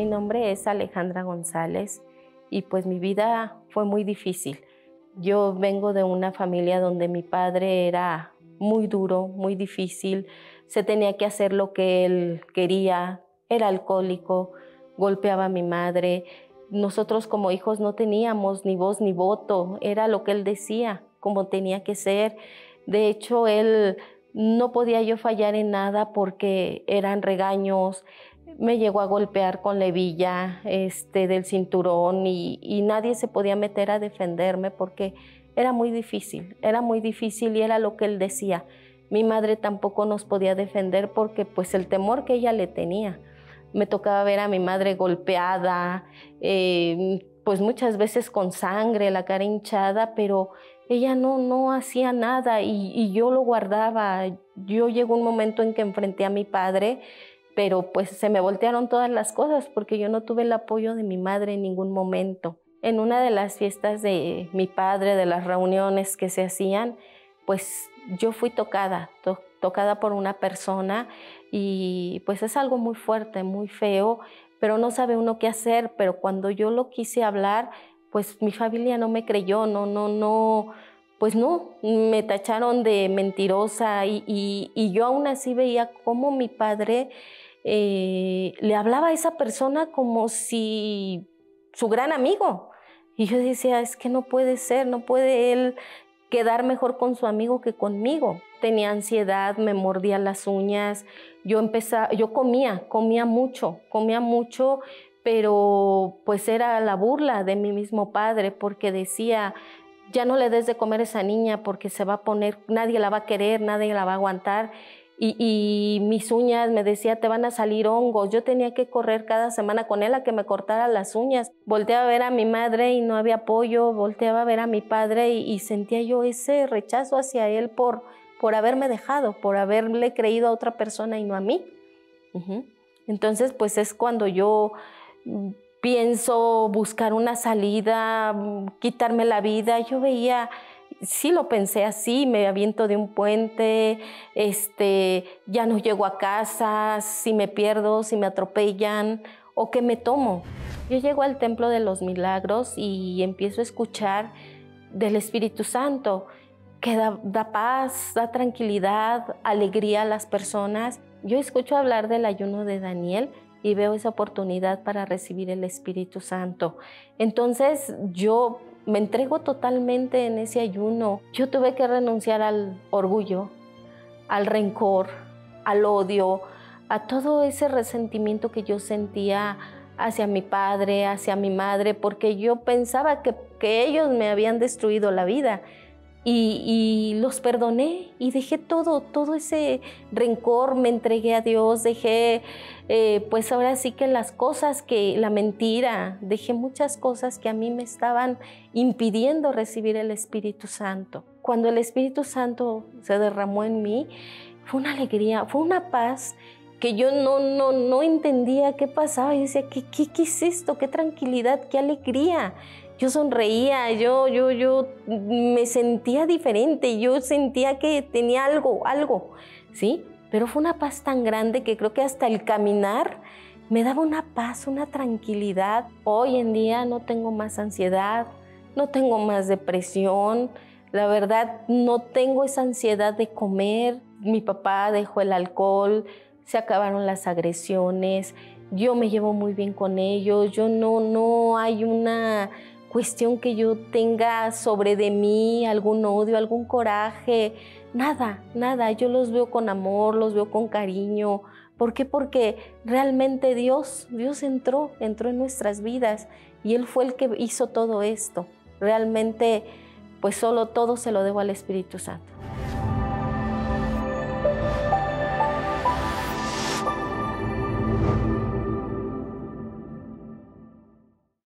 Mi nombre es Alejandra González y pues mi vida fue muy difícil. Yo vengo de una familia donde mi padre era muy duro, muy difícil, se tenía que hacer lo que él quería, era alcohólico, golpeaba a mi madre. Nosotros como hijos no teníamos ni voz ni voto, era lo que él decía, como tenía que ser. De hecho, él no podía yo fallar en nada porque eran regaños, me llegó a golpear con la hebilla este, del cinturón y, y, nadie se podía meter a defenderme porque era muy difícil, era muy difícil y era lo que él decía. Mi madre tampoco nos podía defender porque pues el temor que ella le tenía. Me tocaba ver a mi madre golpeada, eh, pues muchas veces con sangre, la cara hinchada, pero ella no, no hacía nada y, y yo lo guardaba. Yo llegó un momento en que enfrenté a mi padre pero pues se me voltearon todas las cosas porque yo no tuve el apoyo de mi madre en ningún momento. En una de las fiestas de mi padre, de las reuniones que se hacían, pues yo fui tocada, tocada por una persona y pues es algo muy fuerte, muy feo, pero no sabe uno qué hacer, pero cuando yo lo quise hablar, pues mi familia no me creyó, no, no, no, pues no, me tacharon de mentirosa y, yo aún así veía cómo mi padre eh, le hablaba a esa persona como si su gran amigo. Y yo decía, es que no puede ser, no puede él quedar mejor con su amigo que conmigo. Tenía ansiedad, me mordía las uñas, yo empezaba, yo comía, comía mucho, comía mucho, pero pues era la burla de mi mismo padre porque decía, ya no le des de comer a esa niña porque se va a poner, nadie la va a querer, nadie la va a aguantar y, mis uñas me decía, te van a salir hongos. Yo tenía que correr cada semana con él a que me cortara las uñas. Volteaba a ver a mi madre y no había apoyo, volteaba a ver a mi padre y, sentía yo ese rechazo hacia él por, por haberme dejado, por haberle creído a otra persona y no a mí. Entonces, pues es cuando yo pienso buscar una salida, quitarme la vida. Yo veía sí lo pensé así, me aviento de un puente, este, ya no llego a casa, si me pierdo, si me atropellan o qué me tomo. Yo llego al Templo de los Milagros y empiezo a escuchar del Espíritu Santo que da paz, da tranquilidad, alegría a las personas. Yo escucho hablar del ayuno de Daniel, y veo esa oportunidad para recibir el Espíritu Santo. Entonces yo me entrego totalmente en ese ayuno. Yo tuve que renunciar al orgullo, al rencor, al odio, a todo ese resentimiento que yo sentía hacia mi padre, hacia mi madre, porque yo pensaba que, que ellos me habían destruido la vida. Y, los perdoné y dejé todo, todo ese rencor, me entregué a Dios, dejé eh, pues ahora sí que las cosas que, la mentira, dejé muchas cosas que a mí me estaban impidiendo recibir el Espíritu Santo. Cuando el Espíritu Santo se derramó en mí, fue una alegría, fue una paz que yo no, no, no entendía qué pasaba. y decía, ¿qué, qué, qué es esto? ¿Qué tranquilidad? ¿Qué alegría? yo sonreía, yo, yo, yo me sentía diferente, yo sentía que tenía algo, algo, ¿sí? Pero fue una paz tan grande que creo que hasta el caminar me daba una paz, una tranquilidad. Hoy en día no tengo más ansiedad, no tengo más depresión, la verdad no tengo esa ansiedad de comer. Mi papá dejó el alcohol, se acabaron las agresiones, yo me llevo muy bien con ellos, yo no, no hay una cuestión que yo tenga sobre de mí, algún odio, algún coraje, nada, nada. Yo los veo con amor, los veo con cariño. ¿Por qué? Porque realmente Dios, Dios entró, entró en nuestras vidas y Él fue el que hizo todo esto. Realmente, pues solo todo se lo debo al Espíritu Santo.